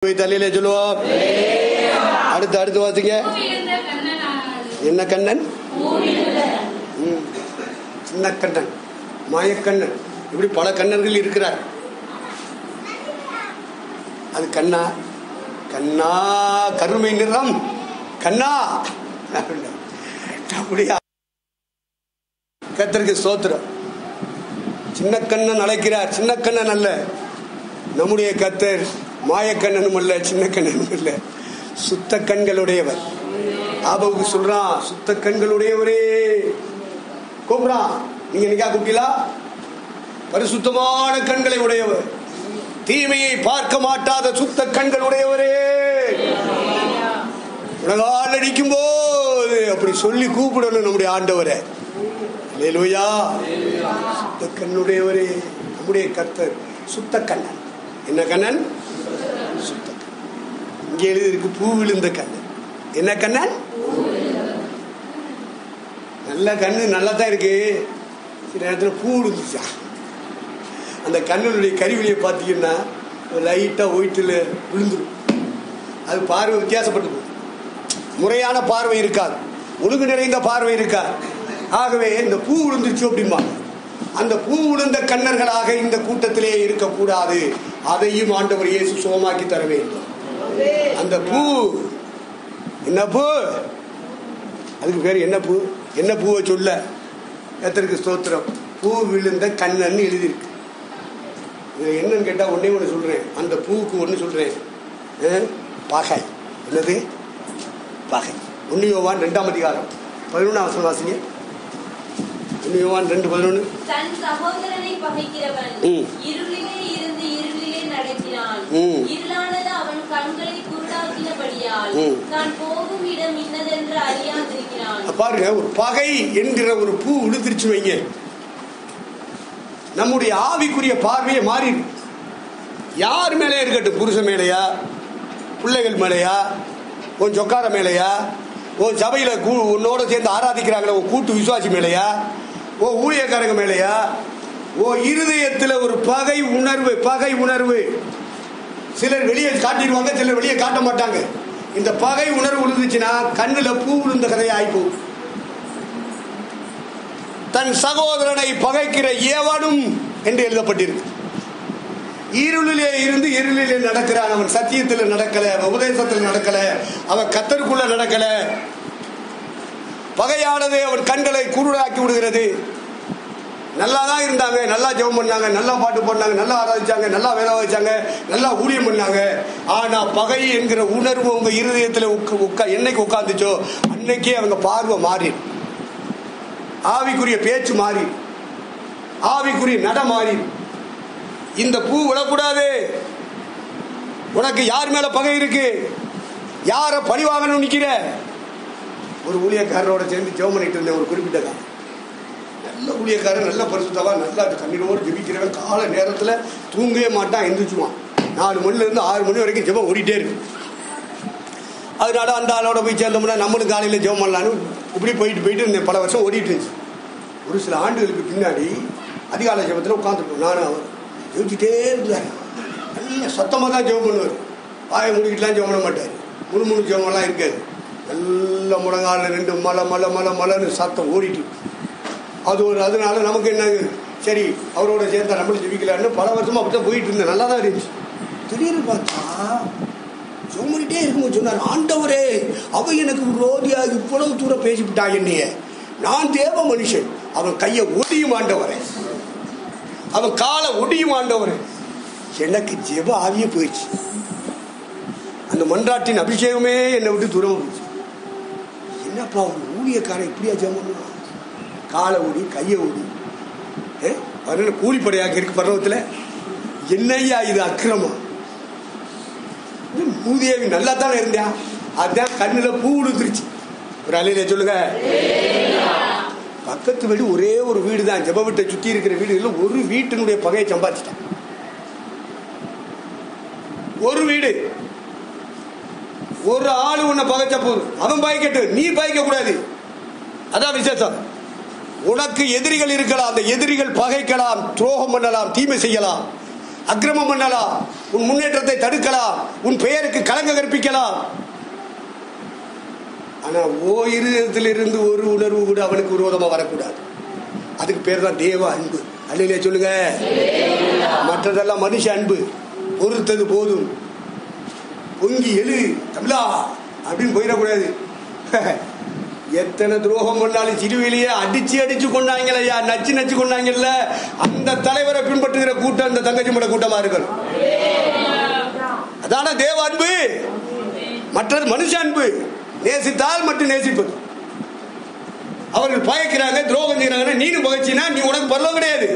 தலையில சொல்லுவோம் அடுத்து அடுத்து வாசிங்க. என்ன கண்ணன்? சின்ன கண்ணன். மாயக்கண்ணன். இப்படி பல கண்ணர்கள் இருக்கிறார். அது கண்ணா? கண்ணா கருமை நிறம். கண்ணா. அப்படியா? கத்தருக்கு சோத்திரம் சின்ன கண்ணன் அழைக்கிறார். சின்ன கண்ணன் அல்ல. நம்முடைய கத்தர். மாயக்கண்ணனும் அல்ல சின்ன கண்ணனும் அல்ல. சுத்த கண்களுடையவர். ஆபவுக்கு சொல்றான் சுத்த கண்களுடையவரே. கூப்பிடான் நீங்க நிக்கா கூப்பிடலா பரிசுத்தமான கண்களை உடையவர். தீமையை பார்க்க மாட்டாத சுத்த கண்கள் உடையவரே. உலகால் அடிக்கும் போது அப்படி சொல்லி கூப்பிடணும் நம்முடைய ஆண்டவரை. அல்லேலூயா சுத்த கண்ணுடையவரே நம்முடைய கர்த்தர். சுத்த கண்ணன். என்ன கண்ணன்? இங்கே எழுதியிருக்கு பூ விழுந்த கண்ணன் என்ன கண்ணன் நல்ல கண்ணு நல்லா தான் இருக்கு. சில நேரத்தில் பூ விழுந்துச்சா? அந்த கண்ணனுடைய கருவிலியை பார்த்தீங்கன்னா லைட்டாக ஒயிட்டில் விழுந்துடும் அது பார்வை வித்தியாசப்பட்டு போகும் முறையான பார்வை இருக்காது. ஒழுங்கு நிறைந்த பார்வை இருக்காது. ஆகவே இந்த பூ விழுந்துச்சு அப்படிமா. அந்த பூ விழுந்த கண்ணர்களாக இந்த கூட்டத்திலே இருக்கக்கூடாது. அதையும் ஆண்டவர் இயேசு சுகமாக்கி தர வேண்டும். அந்த பூ. என்ன பூ? அதுக்கு பேர் என்ன பூ? என்ன பூவை சொல்ல? எத்தனைக்கு ஸ்தோத்திரம். பூ விழுந்த கண்ணன் எழுதியிருக்கு. இது என்னன்னு கேட்டால் ஒன்னே ஒன்று சொல்கிறேன் அந்த பூவுக்கு ஒன்று சொல்கிறேன் பகை. என்னது? பகை. ஒன்று யோவான் ரெண்டாம் அதிகாரம். பதினொன்றாம் வசனம் வாசிங்க. ஒன்று யோவான் ரெண்டு பதினொன்று ம். இருளானது அவன் கண்களை குருடாக்கினபடியால் ம். தான் போகும் இடம் இன்னதென்று அறியாதிருக்கிறான் பாருங்க ஒரு பகை என்கிற ஒரு பூ விழுந்துருச்சு வைங்க. நம்முடைய ஆவிக்குரிய பார்வையை மாறி யார் மேலே இருக்கட்டும் புருஷன் மேலேயா? பிள்ளைகள் மேலேயா? உன் சொக்கார மேலேயா? உன் சபையில் கூ உன்னோட சேர்ந்து ஆராதிக்கிறாங்களே உன் கூட்டு விசுவாசி மேலேயா? உன் ஊழியக்காரங்க மேலேயா? உன் இருதயத்தில் ஒரு பகை உணர்வு பகை உணர்வு. சிலர் வெளியே காட்டிடுவாங்க சிலர் வெளியே காட்ட மாட்டாங்க. இந்த பகை உணர்வு விழுந்துச்சுன்னா கண்ணுல பூ விழுந்த கதையை ஆயிப்போம் தன் சகோதரனை பகைக்கிற ஏவனும் என்று எழுதப்பட்டிருக்கு. இருளிலே இருந்து இருளிலே நடக்கிறான் அவன். சத்தியத்தில் நடக்கல உபதேசத்தில் நடக்கல அவன் கத்தருக்குள்ள நடக்கல. பகையானது அவன் கண்களை குருடாக்கி விடுகிறது. நல்லா தான் இருந்தாங்க நல்லா ஜெபம் பண்ணாங்க நல்லா பாட்டு பண்ணாங்க நல்லா ஆராதிச்சாங்க நல்லா வேலை வச்சாங்க நல்லா ஊழியம் பண்ணாங்க. ஆனா பகை என்கிற உணர்வு உங்க இருதயத்தில் உட்கா என்னைக்கு உட்காந்துச்சோ அன்னைக்கே அவங்க பார்வை மாறி. ஆவிக்குரிய பேச்சு மாறி. ஆவிக்குரிய நட மாறி. இந்த பூ விழக்கூடாது. உனக்கு யார் மேல பகை இருக்கு? யார பழி வாங்கணும்னு நிக்கிற? ஒரு ஊழியக்காரரோட சேர்ந்து ஜெபம் பண்ணிட்டு இருந்தேன் ஒரு குறிப்பிட்டதான் நல்ல ஊழியக்காரன் நல்ல பரிசுத்தவா நல்லா கண்ணீரோடு ஜெபிக்கிறவன் கால நேரத்தில் தூங்கவே மாட்டான் எந்திரிச்சுவான். நாலு மணிலேருந்து ஆறு மணி வரைக்கும் ஜெபம் ஓடிட்டே இருக்கு. அதனால அந்த ஆளோட போய் சேர்ந்தோம்னா நம்மளும் காலையில் ஜெபம் பண்ணலான்னு இப்படி போயிட்டு போயிட்டு இருந்தேன் பல வருஷம் ஓடிட்டு இருந்துச்சு. ஒரு சில ஆண்டுகளுக்கு பின்னாடி அதிகாலை ஜெபத்தில் உட்காந்துருக்கோம் நானும் அவர் ஜெபிச்சுட்டே இருந்தார். நல்ல சத்தமாக தான் ஜெபம் பண்ணுவார். வாயை முடிக்கிட்டுலாம் ஜெபம் பண்ண மாட்டார். முழு முழு ஜெபம்லாம் இருக்காது. நல்ல முழங்கால ரெண்டு மலை மலை மலை மலைன்னு சத்தம் ஓடிட்டு அது ஒரு அதனால நமக்கு என்ன சரி அவரோட சேர்ந்தா நம்மளும் ஜெபிக்கலான்னு பல வருஷமா அப்படித்தான் போயிட்டு இருந்தேன். நல்லா தான் இருந்துச்சு. திடீர்னு பார்த்தா சொல்லிட்டே இருக்கும்போது சொன்னார் ஆண்டவரே அவ எனக்கு விரோதியாக இவ்வளவு தூரம் பேசிவிட்டா என்னைய. நான் தேவ மனுஷன். அவன் கையை ஒடியும் ஆண்டவரே. அவன் காலை ஒடியும் ஆண்டவரே. எனக்கு ஜெப ஆவியே போயிடுச்சு. அந்த மன்றாட்டின் அபிஷேகமே என்னை விட்டு தூரம் போச்சு. என்னப்பா ஒரு ஊழியக்காரன் இப்படியா ஜெபம் பண்ணுவான்? காலை ஓடி கையை ஓடி ஏ அதனால கூலிப்படையாக இருக்கு பருவத்தில். என்னையா இது அக்கிரமம்? இது நல்லா தானே இருந்தா? அதான் கண்ணில் பூ விழுந்துருச்சு ஒரு அலையில சொல்லுங்க. பக்கத்து வீடு ஒரே ஒரு வீடு தான் ஜெப வீட்டை சுற்றி இருக்கிற வீடுகளில் ஒரு வீட்டினுடைய பகையை சம்பாதிச்சிட்டான். ஒரு வீடு. ஒரு ஆள் உன்னை பகைச்ச போதும். அவன் பாய்க்கட்டு. நீ பாய்க்க கூடாது. அதான் விசேஷம். உனக்கு எதிரிகள் இருக்கலாம் அந்த எதிரிகள் பகைக்கலாம் துரோகம் பண்ணலாம் தீமை செய்யலாம் அக்கிரமம் பண்ணலாம் உன் முன்னேற்றத்தை தடுக்கலாம் உன் பெயருக்கு கலங்க கற்பிக்கலாம். ஆனா ஓ ஒரு உணர்வு கூட அவனுக்கு விரோதமா வரக்கூடாது. அதுக்கு பேர் தான் தேவ அன்பு. அல்லையிலே சொல்லுங்க. மற்றதெல்லாம் மனுஷ அன்பு. பொறுத்தது போதும். பொங்கி எழு தமிழா அப்படின்னு போயிடக்கூடாது. எத்தனை துரோகம் கொண்டாலும் சிறுவிலேயே அடிச்சு அடிச்சு கொண்டாங்களையா நச்சு நச்சு கொண்டாங்கல்ல. அந்த தலைவரை பின்பற்றுகிற கூட்டம் இந்த தங்கச்சி மட கூட்டமா இருக்கணும் அதான தேவ அன்பு? மற்றது மனுஷ அன்பு. நேசித்தால் மட்டும் நேசிப்பது. அவர்கள் பயக்கிறாங்க துரோகம் செய்யறாங்க நீனு பகைச்சினா நீ உனக்கு பரவ கிடையாது.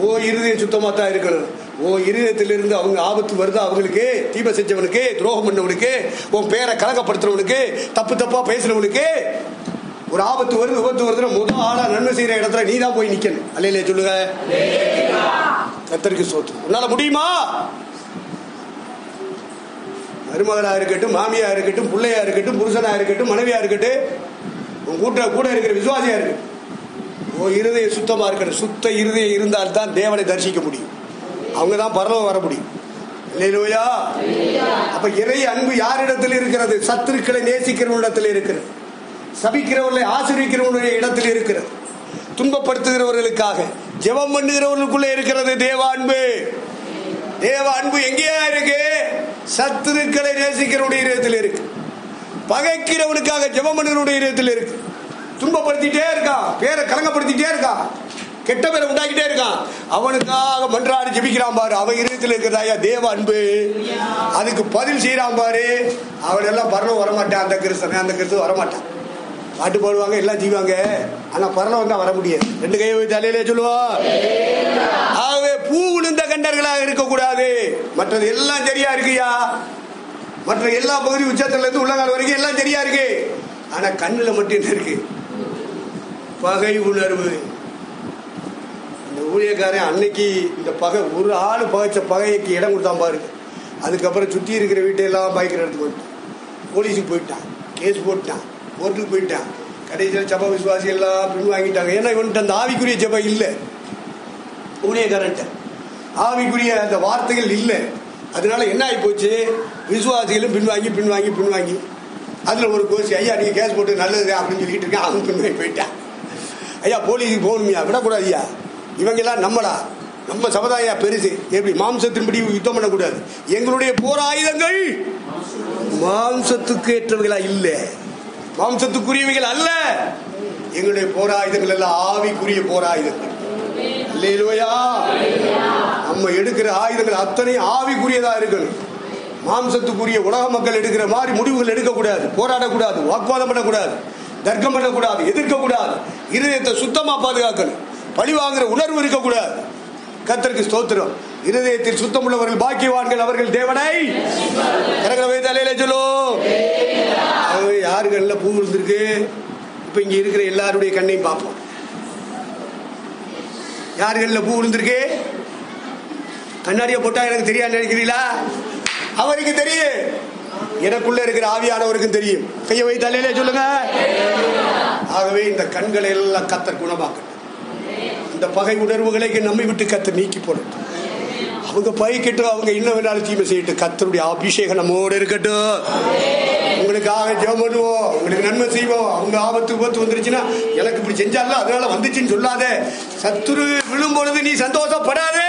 ஓ இருதயம் சுத்தமாக தான் இருக்கணும் உன் இருதயத்திலிருந்து அவங்க ஆபத்து வருது அவங்களுக்கு? தீப செஞ்சவனுக்கு துரோகம் பண்ணவனுக்கு உன் பேரை கலகப்படுத்துறவனுக்கு தப்பு தப்பா பேசுறவனுக்கு ஒரு ஆபத்து வருது விபத்து வருதுன்னா முதல் ஆளா நன்மை செய்யற இடத்துல நீ தான் போய் நிக்கணும். அல்லையிலே சொல்லுங்க. கத்தருக்கு சோத்து. உன்னால முடியுமா? மருமகனா இருக்கட்டும் மாமியா இருக்கட்டும் பிள்ளையா இருக்கட்டும் புருஷனா இருக்கட்டும் மனைவியா இருக்கட்டும் உன் கூட்ட கூட இருக்கிற விசுவாசியா இருக்கட்டும். உன் இருதயம் சுத்தமா இருக்கணும். சுத்த இருதயம் இருந்தால் தான் தேவனை தரிசிக்க முடியும். அவங்க தான் பரலோகம் வர முடியும். இல்லையா அப்ப இறை அன்பு யாரிடத்தில் இருக்கிறது? சத்துருக்களை நேசிக்கிறவனிடத்தில் இருக்கிறது. சபிக்கிறவர்களை ஆசிரியக்கிறவனுடைய இடத்தில் இருக்கிறது. துன்பப்படுத்துகிறவர்களுக்காக ஜெபம் பண்ணுகிறவர்களுக்குள்ளே இருக்கிறது தேவ அன்பு. தேவ அன்பு எங்கேயா இருக்கு? சத்துருக்களை நேசிக்கிறவனுடைய இடத்தில் இருக்கு. பகைக்கிறவனுக்காக ஜெபம் பண்ணுறவனுடைய இடத்தில் இருக்கு. துன்பப்படுத்திட்டே இருக்கான். பேரை கலங்கப்படுத்திட்டே இருக்கான். கெட்ட பேரை உண்டாக்கிட்டே இருக்கான். அவனுக்காக மன்றாடி ஜெபிக்கிறான் பாரு. அவன் இருதயத்தில் இருக்கிறதாயா தேவ அன்பு. அதுக்கு பதில் செய்யறான் பாரு. அவன் எல்லாம் பரலம் வரமாட்டான். அந்த கிறிஸ்தவன் அந்த கிறிஸ்துவ வரமாட்டான். பாட்டு போடுவாங்க எல்லாம் செய்வாங்க ஆனா பரலம் தான் வர முடியாது. ரெண்டு கையை தலையிலே சொல்லுவோம் ஆகவே பூ விழுந்த கண்டர்களாக இருக்கக்கூடாது. மற்றது எல்லாம் சரியா இருக்குயா மற்ற எல்லா பகுதி உச்சத்துல இருந்து உள்ளங்கால் வரைக்கும் எல்லாம் சரியா இருக்கு. ஆனா கண்ணுல மட்டும் என்ன இருக்கு? பகை உணர்வு. ஊழியக்காரன் அன்னைக்கு இந்த பகை ஒரு ஆள் பகைச்ச பகைக்கு இடம் கொடுத்தான் பாருங்க அதுக்கப்புறம் சுற்றி இருக்கிற வீட்டையெல்லாம் பயக்கிற இடத்துக்கு போயிட்டான் போலீஸுக்கு போயிட்டான். கேஸ் போட்டான். கோர்ட்டுக்கு போயிட்டான். கடைசியில் ஜப விசுவாசி எல்லாம் பின் வாங்கிட்டாங்க. ஏன்னா இவன்ட்டு அந்த ஆவிக்குரிய ஜப இல்லை. ஊழியக்காரன்ட்ட. ஆவிக்குரிய அந்த வார்த்தைகள் இல்லை. அதனால என்ன ஆகி போச்சு விசுவாசிகளும் பின்வாங்கி பின்வாங்கி பின்வாங்கி அதில் ஒரு கோஷி ஐயா நீங்கள் கேஸ் போட்டு நல்லது அப்படின்னு சொல்லிட்டு இருக்கேன். அவன் பின்வாங்கி போயிட்டான். ஐயா போலீஸுக்கு போகணுமியா. விடக்கூடாது ஐயா இவங்கெல்லாம் நம்மளா. நம்ம சமுதாயம் பெருசு. எப்படி மாம்சத்தின்படி யுத்தம் பண்ணக்கூடாது. எங்களுடைய போர் ஆயுதங்கள் மாம்சத்துக்கு ஏற்றவைகளா இல்லை. மாம்சத்துக்குரியவைகள் அல்ல. எங்களுடைய போராயுதங்கள் எல்லாம் ஆவிக்குரிய போராயுதங்கள். ஆயுதங்கள் நம்ம எடுக்கிற ஆயுதங்கள் அத்தனை ஆவிக்குரியதா இருக்கணும். மாம்சத்துக்குரிய உலக மக்கள் எடுக்கிற மாதிரி முடிவுகள் எடுக்கக்கூடாது. போராடக்கூடாது. வாக்குவாதம் பண்ணக்கூடாது. தர்க்கம் பண்ணக்கூடாது. எதிர்க்கக்கூடாது. இருதயத்தை சுத்தமா பாதுகாக்கணும். பழி வாங்குற உணர்வு இருக்கக்கூடாது. கத்தருக்கு ஸ்தோத்திரம். இருதயத்தில் சுத்தமுள்ளவர்கள் பாக்கியவான்கள் அவர்கள் தேவனை. கரங்களை தலையில சொல்லோ. ஆகவே யாரு பூ விழுந்திருக்கு? இப்ப இங்க இருக்கிற எல்லாருடைய கண்ணையும் பார்ப்போம். யார் கண்ணில் பூ விழுந்திருக்கு? கண்ணாடியை போட்டா எனக்கு தெரியாது நினைக்கிறீங்களா? அவருக்கு தெரியும். எனக்குள்ள இருக்கிற ஆவியானவருக்கும் தெரியும். கையை வை தலையிலே சொல்லுங்க. ஆகவே இந்த கண்களை எல்லாம் கத்தர் குணமாக்கணும் இந்த பகை உணர்வுகளை நம்மை விட்டு கத்து நீக்கி போடட்டும் அவங்க பைக்கிட்டு அவங்க இன்னும் வேணாலும் தீமை செய்யட்டும். கத்தருடைய அபிஷேகம் நம்மோடு இருக்கட்டும். உங்களுக்காக ஜெபம் பண்ணுவோம். உங்களுக்கு நன்மை செய்வோம். அவங்க ஆபத்து விபத்து வந்துருச்சுன்னா எனக்கு இப்படி செஞ்சால அதனால வந்துச்சுன்னு சொல்லாத. சத்துரு விழும் பொழுது நீ சந்தோஷப்படாதே.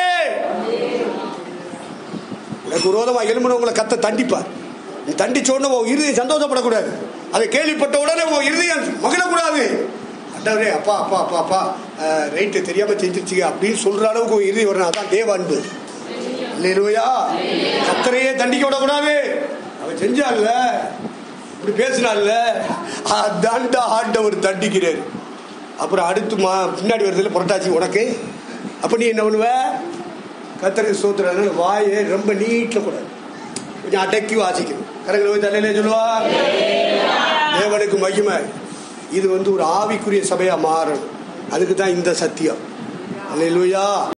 உனக்கு விரோதமா எலும்புனவங்களை கத்த தண்டிப்பார். நீ தண்டிச்சோடனே உன் இறுதியை சந்தோஷப்படக்கூடாது. அதை கேள்விப்பட்ட உடனே உன் இருதயம் மக ஆண்டவரே அப்பா அப்பா அப்பா அப்பா ரைட்டு தெரியாம செஞ்சிருச்சுங்க. அப்படின்னு சொல்ற அளவுக்கு இறுதி வரணும் அதான் தேவ அன்பு. இல்லையா கத்தரையே தண்டிக்க விடக்கூடாது அவன் செஞ்சான்ல. இப்படி பேசினான்ல. அதான்டா ஆண்டவர் தண்டிக்கிறார். அப்புறம் அடுத்து மா பின்னாடி வருதுல புரட்டாச்சி உனக்கு. அப்போ நீ என்ன பண்ணுவ? கத்தருக்கு சோத்துறாங்க வாயை ரொம்ப நீட்டில் கூடாது கொஞ்சம் அடக்கி வாசிக்கணும். கரங்களை போய் தலையிலே சொல்லுவா. தேவனுக்கு மகிமை. இது வந்து ஒரு ஆவிக்குரிய சபையா மாறணும். அதுக்கு தான் இந்த சத்தியம். அல்லையா